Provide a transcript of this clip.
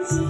You.